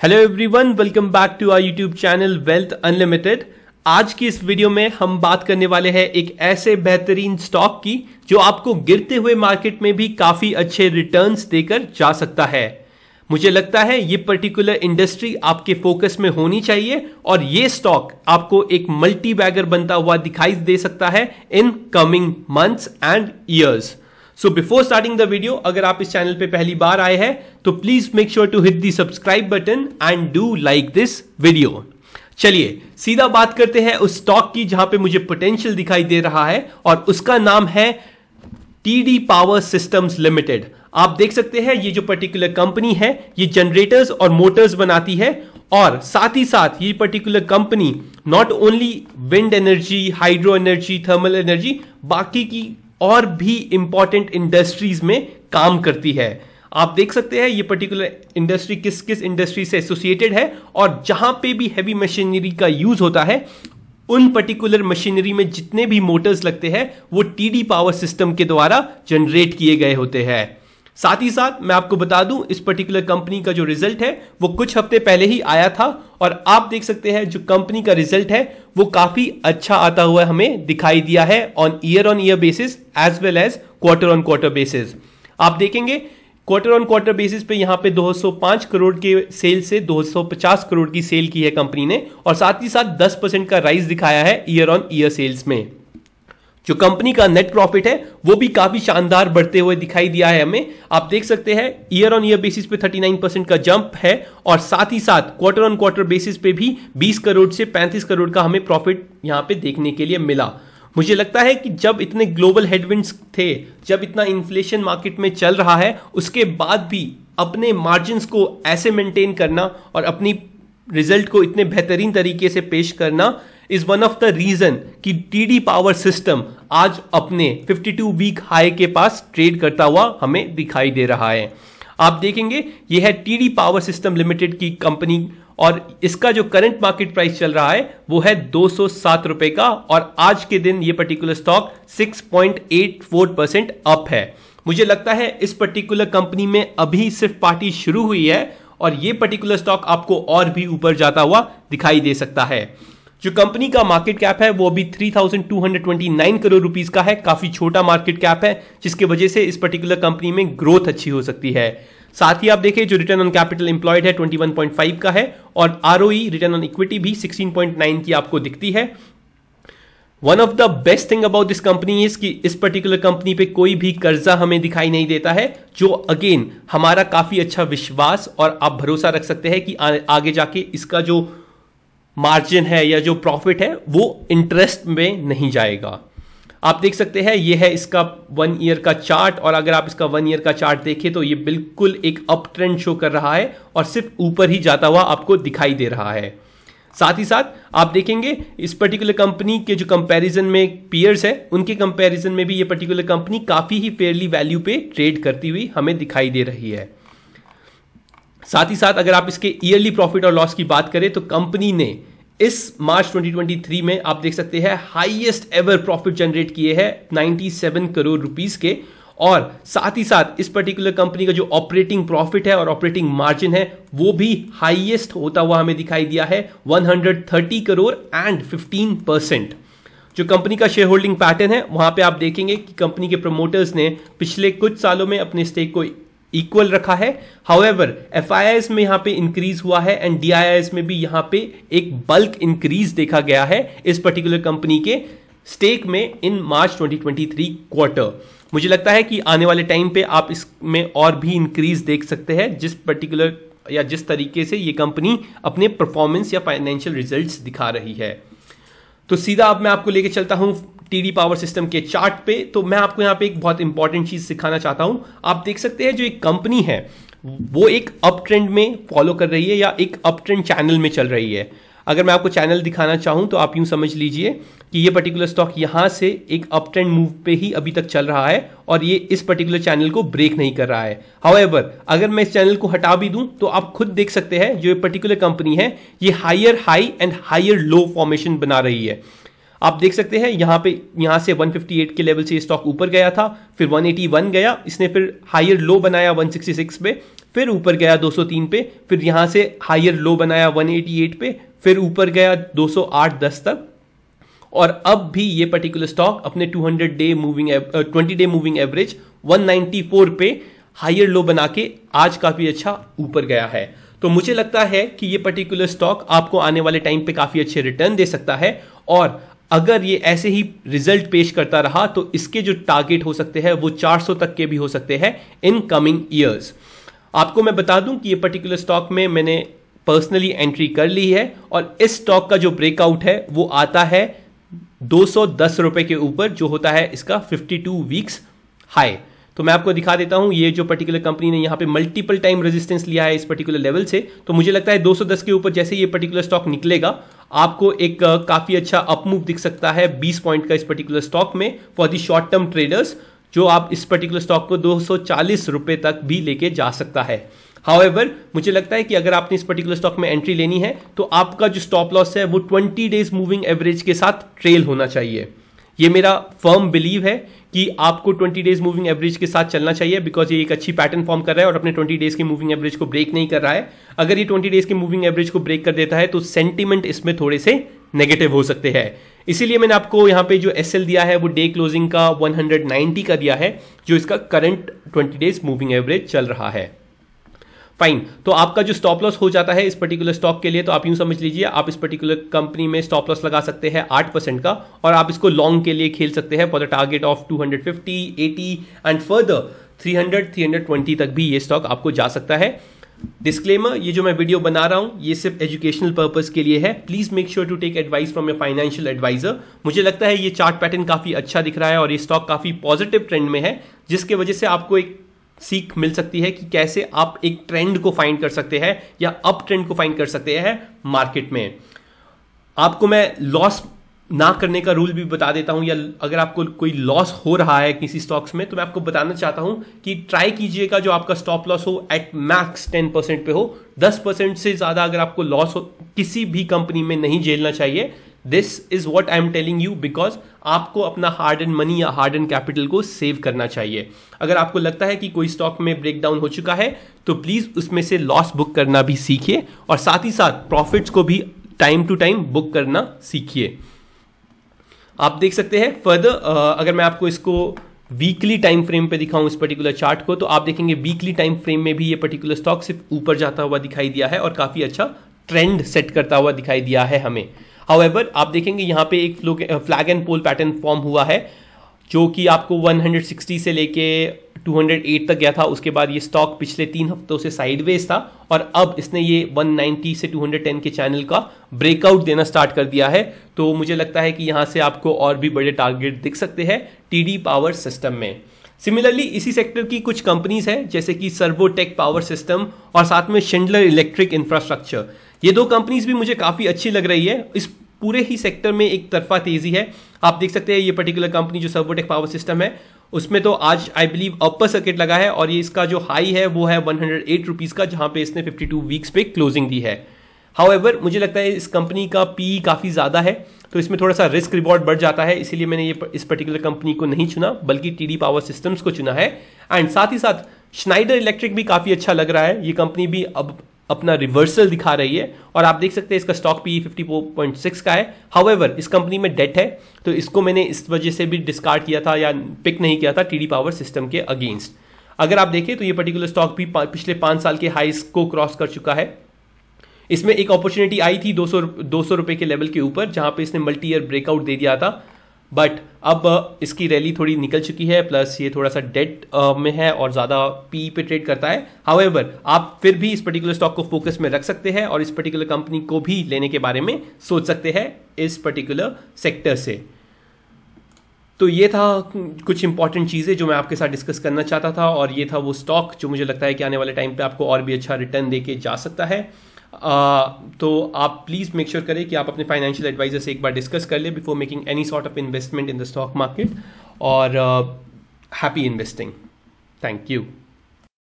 Hello everyone welcome back to our YouTube channel Wealth Unlimited आज की इस video में हम बात करने वाले हैं एक ऐसे बेहतरीन स्टॉक की, जो आपको गिरते हुए मार्केट में भी काफ़ी अच्छे रिटर्न्स देकर जा सकता है। मुझे लगता है ये पर्टिकुलर इंडस्ट्री आपके फोकस में होनी चाहिए और ये स्टॉक आपको एक मल्टी बैगर बनता हुआ दिखाई दे सकता है in coming months and years so before starting the video अगर आप इस चैनल पे पहली बार आए हैं तो please make sure to hit the subscribe button and do like this video चलिए, सीधा बात करते हैं उस स्टॉक की जहाँ पे मुझे पोटेंशियल दिखाई दे रहा है और उसका नाम है टीडी पावर सिस्टम्स लिमिटेड आप देख सकते हैं, ये जो पर्टिकुलर कंपनी है, ये जनरेटर्स और मोटर्स बनाती है और साथ ही साथ ये particular company not only wind energy hydro energy thermal energy बाकी की और भी इंपॉर्टेंट इंडस्ट्रीज़ में काम करती है। आप देख सकते हैं ये पर्टिकुलर इंडस्ट्री किस किस इंडस्ट्री से एसोसिएटेड है और जहाँ पे भी हैवी मशीनरी का यूज़ होता है, उन पर्टिकुलर मशीनरी में जितने भी मोटर्स लगते हैं, वो टीडी पावर सिस्टम के द्वारा जनरेट किए गए होते हैं। साथ ही साथ मैं आपको बता दूँ, इस पर्टिकुलर कंपनी का जो रिज़ल्ट है, वो कुछ हफ़्ते पहले ही आया था और आप देख सकते हैं, जो कंपनी का रिज़ल्ट है, वो काफ़ी अच्छा आता हुआ हमें दिखाई दिया है on year on year basis as well as quarter on quarter basis आप देखेंगे क्वार्टर ऑन क्वार्टर बेसिस पे यहाँ पे 205 करोड़ के सेल से 250 करोड़ की सेल की है कंपनी ने और साथ ही साथ 10 परसेंट का राइज दिखाया है ईयर ऑन ईयर सेल्स में। जो कंपनी का नेट प्रॉफिट है, वो भी काफ़ी शानदार बढ़ते हुए दिखाई दिया है हमें। आप देख सकते हैं ईयर ऑन ईयर बेसिस पे 39 परसेंट का जंप है और साथ ही साथ क्वार्टर ऑन क्वार्टर बेसिस पे भी 20 करोड़ से 35 करोड़ का हमें प्रॉफिट यहाँ पे देखने के लिए मिला। मुझे लगता है कि जब इतने ग्लोबल हेडविंड्स थे, जब इतना इन्फ्लेशन मार्केट में चल रहा है, उसके बाद भी अपने मार्जिन को ऐसे मेंटेन करना और अपनी रिज़ल्ट को इतने बेहतरीन तरीके से पेश करना is one of the reason कि टीडी पावर सिस्टम आज अपने 52 वीक हाई के पास ट्रेड करता हुआ हमें दिखाई दे रहा है। आप देखेंगे, यह है टीडी पावर सिस्टम लिमिटेड की कंपनी और इसका जो करंट मार्केट प्राइस चल रहा है, वो है दो सौ सात रुपए का और आज के दिन ये पर्टिकुलर स्टॉक 6.84 परसेंट अप है। मुझे लगता है इस पर्टिकुलर कंपनी में अभी सिर्फ़ पार्टी शुरू हुई है और ये पर्टिकुलर स्टॉक आपको और भी ऊपर जाता हुआ दिखाई दे सकता है। जो कंपनी का मार्केट कैप है वो अभी 3,229 करोड़ रुपीस का है। काफ़ी छोटा मार्केट कैप है जिसके वजह से इस पर्टिकुलर कंपनी में ग्रोथ अच्छी हो सकती है। साथ ही आप देखें जो रिटर्न ऑन कैपिटल एम्प्लॉयड है 21.5 का है और आरओई रिटर्न ऑन इक्विटी भी 16.9 की आपको दिखती है। One of the best thing about this company is कि इस पर्टिकुलर कंपनी पे कोई भी कर्जा हमें दिखाई नहीं देता है जो अगेन हमारा काफ़ी अच्छा विश्वास और आप भरोसा रख सकते हैं कि आगे जाके इसका जो मार्जिन है या जो प्रॉफिट है, वो इंटरेस्ट में नहीं जाएगा। आप देख सकते हैं, ये है इसका वन ईयर का चार्ट और अगर आप इसका वन ईयर का चार्ट देखें तो ये बिल्कुल एक अप ट्रेंड शो कर रहा है और सिर्फ़ ऊपर ही जाता हुआ आपको दिखाई दे रहा है। साथ ही साथ आप देखेंगे, इस पर्टिकुलर कंपनी के जो कंपैरिजन में पियर्स है, उनके कंपैरिजन में भी ये पर्टिकुलर कंपनी काफ़ी ही फेयरली वैल्यू पे ट्रेड करती हुई हमें दिखाई दे रही है। साथ ही साथ अगर आप इसके ईयरली प्रॉफिट और लॉस की बात करें तो कंपनी ने इस मार्च 2023 में आप देख सकते हैं हाईएस्ट एवर प्रॉफिट जनरेट किए हैं 97 करोड़ रुपीस के। और साथ ही साथ इस पर्टिकुलर कंपनी का जो ऑपरेटिंग प्रॉफिट है और ऑपरेटिंग मार्जिन है, वो भी हाईएस्ट होता हुआ हमें दिखाई दिया है 130 करोड़ एंड 15 परसेंट जो कंपनी का शेयर होल्डिंग पैटर्न है, वहाँ पे आप देखेंगे कि कंपनी के प्रमोटर्स ने पिछले कुछ सालों में अपने स्टेक को इक्वल रखा है। हाउएवर एफ़ में यहाँ पे इंक्रीज हुआ है एंड डी में भी यहाँ पे एक बल्क इंक्रीज देखा गया है इस पर्टिकुलर कंपनी के स्टेक में इन मार्च 2023 क्वार्टर मुझे लगता है कि आने वाले टाइम पे आप इसमें और भी इंक्रीज देख सकते हैं जिस पर्टिकुलर या जिस तरीके से ये कंपनी अपने परफॉर्मेंस या फाइनेंशियल रिजल्ट्स दिखा रही है। तो सीधा अब मैं आपको लेके चलता हूँ टीडी पावर सिस्टम के चार्ट पे तो मैं आपको यहाँ पे एक बहुत इंपॉर्टेंट चीज़ सिखाना चाहता हूँ। आप देख सकते हैं जो एक कंपनी है, वो एक अप ट्रेंड में फॉलो कर रही है या एक अप ट्रेंड चैनल में चल रही है। अगर मैं आपको चैनल दिखाना चाहूँ तो आप यूँ समझ लीजिए कि ये पर्टिकुलर स्टॉक यहाँ से एक अप ट्रेंड मूव पे ही अभी तक चल रहा है और ये इस पर्टिकुलर चैनल को ब्रेक नहीं कर रहा है। हाउएवर अगर मैं इस चैनल को हटा भी दूँ तो आप खुद देख सकते हैं जो ये पर्टिकुलर कंपनी है, ये higher high and higher low formation बना रही है। आप देख सकते हैं, यहाँ पे, यहाँ से 158 के लेवल से स्टॉक ऊपर गया था, फिर 181 गया, इसने फिर हायर लो बनाया 166 पे, फिर ऊपर गया 203 पे, फिर यहाँ से हायर लो बनाया 188 पे, फिर ऊपर गया 208-10 तक। और अब भी ये पर्टिकुलर स्टॉक अपने 200 day moving 20 day moving average 194 पे हायर लो बना के आज काफ़ी अच्छा ऊपर गया है। तो मुझे लगता है कि ये पर्टिकुलर स्टॉक आपको आने वाले टाइम पे काफ़ी अच्छे रिटर्न दे सकता है और अगर ये ऐसे ही रिज़ल्ट पेश करता रहा तो इसके जो टारगेट हो सकते हैं, वो 400 तक के भी हो सकते हैं इन कमिंग ईयर्स आपको मैं बता दूँ कि ये पर्टिकुलर स्टॉक में मैंने पर्सनली एंट्री कर ली है और इस स्टॉक का जो ब्रेकआउट है, वो आता है दो सौ दस रुपए के ऊपर, जो होता है इसका 52 वीक्स हाई तो मैं आपको दिखा देता हूँ, ये जो पर्टिकुलर कंपनी ने यहाँ पे मल्टीपल टाइम रेजिस्टेंस लिया है इस पर्टिकुलर लेवल से तो मुझे लगता है 210 के ऊपर जैसे ये पर्टिकुलर स्टॉक निकलेगा आपको एक काफ़ी अच्छा अपमूव दिख सकता है 20 पॉइंट का इस पर्टिकुलर स्टॉक में for the short term traders जो आप इस पर्टिकुलर स्टॉक को दो सौ चालीस रुपए तक भी लेके जा सकता है। हाउएवर मुझे लगता है कि अगर आपने इस पर्टिकुलर स्टॉक में एंट्री लेनी है तो आपका जो स्टॉप लॉस है, वो 20 डेज़ मूविंग एवरेज के साथ ट्रेल होना चाहिए। ये मेरा फर्म बिलीव है कि आपको 20 डेज़ मूविंग एवरेज के साथ चलना चाहिए बिकॉज़ ये एक अच्छी पैटर्न फॉर्म कर रहा है और अपने 20 डेज़ के मूविंग एवरेज को ब्रेक नहीं कर रहा है। अगर ये 20 डेज़ की मूविंग एवरेज को ब्रेक कर देता है तो सेंटिमेंट इसमें थोड़े से नेगेटिव हो सकते हैं। इसीलिए मैंने आपको यहाँ पे जो एसएल दिया है, वो डे क्लोजिंग का 190 का दिया है, जो इसका करंट 20 डेज़ मूविंग एवरेज चल रहा है। फाइन तो आपका जो स्टॉप लॉस हो जाता है इस पर्टिकुलर स्टॉक के लिए तो आप यूँ समझ लीजिए आप इस पर्टिकुलर कंपनी में स्टॉप लॉस लगा सकते हैं आठ परसेंट का और आप इसको लॉन्ग के लिए खेल सकते हैं for the target of 250, 80 and further 300, 320 तक भी ये स्टॉक आपको जा सकता है। डिस्क्लेमर ये जो मैं वीडियो बना रहा हूँ ये सिर्फ़ एजुकेशनल पर्पज के लिए है। Please make sure to take advice from your financial advisor मुझे लगता है ये चार्ट पैटर्न काफ़ी अच्छा दिख रहा है और ये स्टॉक काफ़ी पॉजिटिव ट्रेंड में है जिसके वजह से आपको एक सीख मिल सकती है कि कैसे आप एक ट्रेंड को फाइंड कर सकते हैं या अप ट्रेंड को फाइंड कर सकते हैं मार्केट में। आपको मैं लॉस ना करने का रूल भी बता देता हूँ या अगर आपको कोई लॉस हो रहा है किसी स्टॉक्स में तो मैं आपको बताना चाहता हूँ कि ट्राई कीजिएगा जो आपका स्टॉप लॉस हो एट मैक्स टेन परसेंट पे हो। दस परसेंट से ज़्यादा अगर आपको लॉस हो, किसी भी कंपनी में नहीं झेलना चाहिए। This is what I am telling you because आपको अपना हार्ड एंड मनी या हार्ड एंड कैपिटल को सेव करना चाहिए। अगर आपको लगता है कि कोई स्टॉक में ब्रेक डाउन हो चुका है तो प्लीज़ उसमें से लॉस बुक करना भी सीखिए और साथ ही साथ प्रॉफिट्स को भी टाइम टू टाइम बुक करना सीखिए। आप देख सकते हैं फर्दर अगर मैं आपको इसको वीकली टाइम फ्रेम पे दिखाऊँ इस पर्टिकुलर चार्ट को तो आप देखेंगे वीकली टाइम फ्रेम में भी ये पर्टिकुलर स्टॉक सिर्फ़ ऊपर जाता हुआ दिखाई दिया है और काफ़ी अच्छा ट्रेंड सेट करता हुआ दिखाई दिया है हमें। हाउएवर आप देखेंगे यहाँ पे एक flag and pole pattern form हुआ है, जो कि आपको 160 से लेके 208 तक गया था। उसके बाद ये स्टॉक पिछले तीन हफ्तों से साइडवेज था और अब इसने ये 190 से 210 के चैनल का ब्रेकआउट देना स्टार्ट कर दिया है। तो मुझे लगता है कि यहाँ से आपको और भी बड़े टारगेट दिख सकते हैं टीडी पावर सिस्टम में। सिमिलरली इसी सेक्टर की कुछ कंपनीज़ है, जैसे कि सर्वोटेक पावर सिस्टम और साथ में शिंडलर इलेक्ट्रिक इंफ्रास्ट्रक्चर ये दो कंपनीज़ भी मुझे काफ़ी अच्छी लग रही है। इस पूरे ही सेक्टर में एक तरफा तेज़ी है। आप देख सकते हैं ये पर्टिकुलर कंपनी जो सर्वोटेक पावर सिस्टम है, उसमें तो आज आई बिलीव अपर सर्किट लगा है और ये इसका जो हाई है, वो है वन हंड्रेड का, जहाँ पे इसने 52 वीक्स पे क्लोजिंग दी है। हाउएवर मुझे लगता है इस कंपनी का पी काफ़ी ज़्यादा है तो इसमें थोड़ा सा रिस्क रिवॉर्ड बढ़ जाता है, इसीलिए मैंने ये इस पर्टिकुलर कंपनी को नहीं चुना, बल्कि टीडी पावर सिस्टम्स को चुना है। एंड साथ ही साथ श्नाइडर इलेक्ट्रिक भी काफ़ी अच्छा लग रहा है, ये कंपनी भी अब अपना रिवर्सल दिखा रही है। और आप देख सकते हैं इसका स्टॉक पी फिफ्टी सिक्स का है। हाउएवर इस कंपनी में डेट है तो इसको मैंने इस वजह से भी डिस्कार्ड किया था या पिक नहीं किया था टीडी पावर सिस्टम के अगेंस्ट अगर आप देखें तो ये पर्टिकुलर स्टॉक भी पिछले पाँच साल के हाइस को क्रॉस कर चुका है। इसमें एक अपॉर्चुनिटी आई थी दो सौ रुपए के लेवल के ऊपर, जहाँ पे इसने मल्टी ईयर ब्रेकआउट दे दिया था। बट अब इसकी रैली थोड़ी निकल चुकी है प्लस ये थोड़ा सा डेट में है और ज़्यादा पी पे ट्रेड करता है। हाउएवर आप फिर भी इस पर्टिकुलर स्टॉक को फोकस में रख सकते हैं और इस पर्टिकुलर कंपनी को भी लेने के बारे में सोच सकते हैं इस पर्टिकुलर सेक्टर से। तो ये था कुछ इंपॉर्टेंट चीज़ें जो मैं आपके साथ डिस्कस करना चाहता था और ये था वो स्टॉक जो मुझे लगता है कि आने वाले टाइम पे आपको और भी अच्छा रिटर्न देके जा सकता है। तो आप प्लीज़ मेक श्योर करें कि आप अपने फाइनेंशियल एडवाइजर से एक बार डिस्कस कर ले before making any sort of investment in the stock market और हैप्पी इन्वेस्टिंग थैंक यू